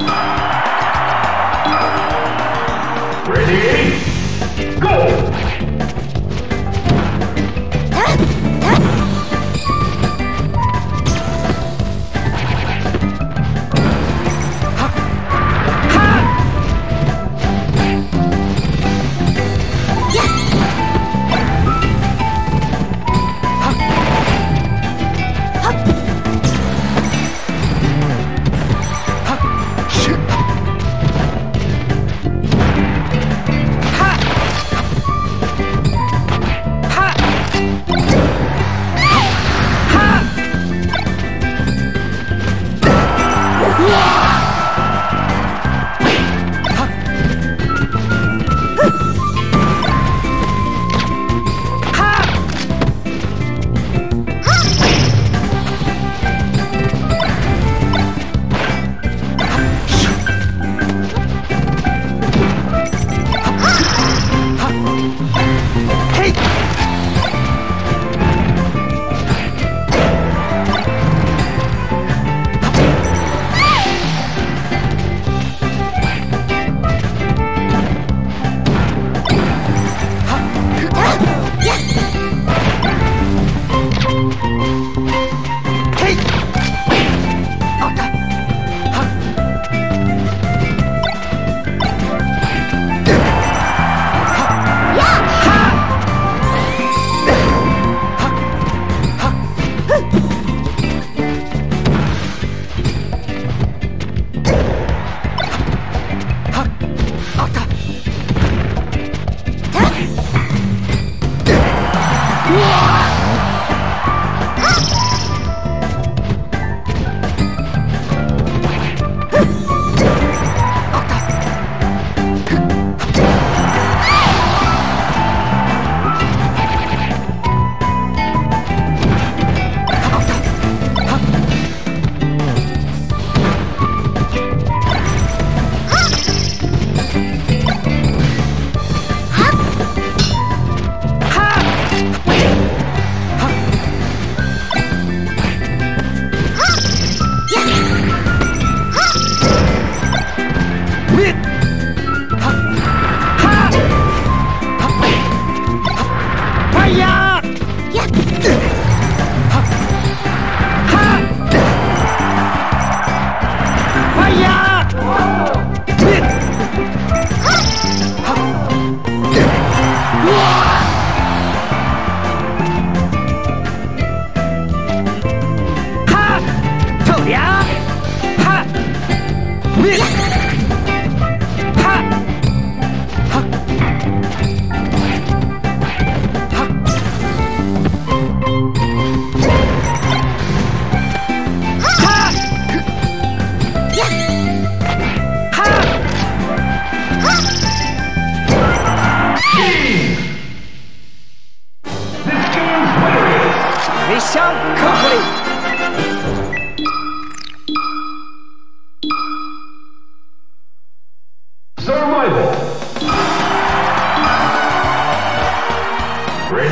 Ready?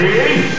Ready?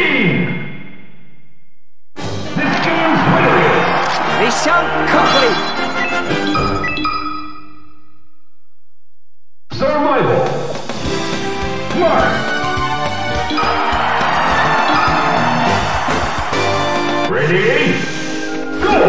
This game's winner is... Mission complete! Survival! Mark! Ready? Go!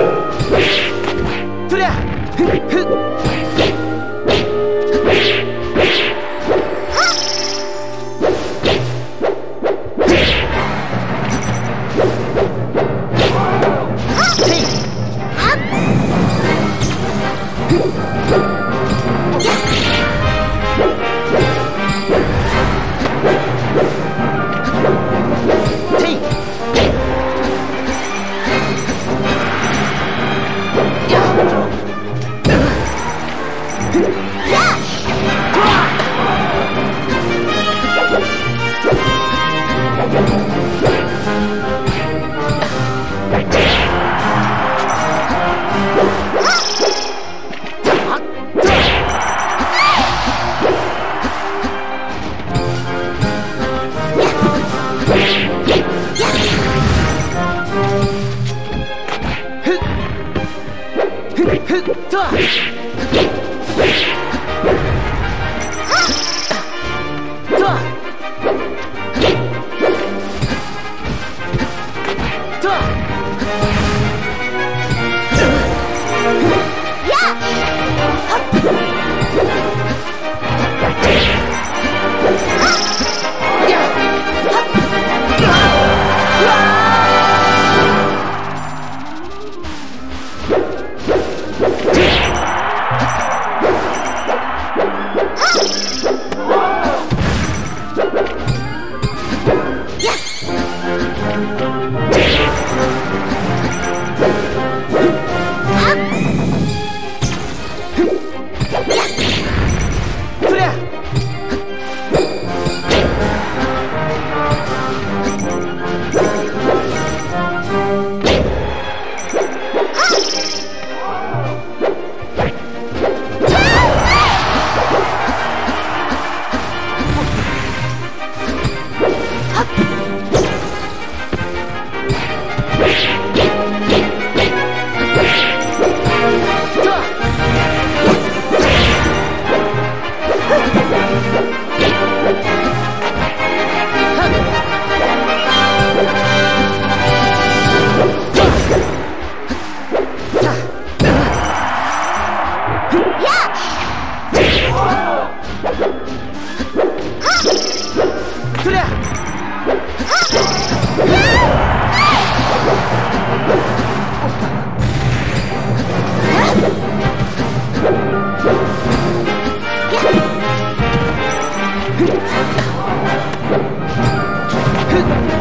Hit!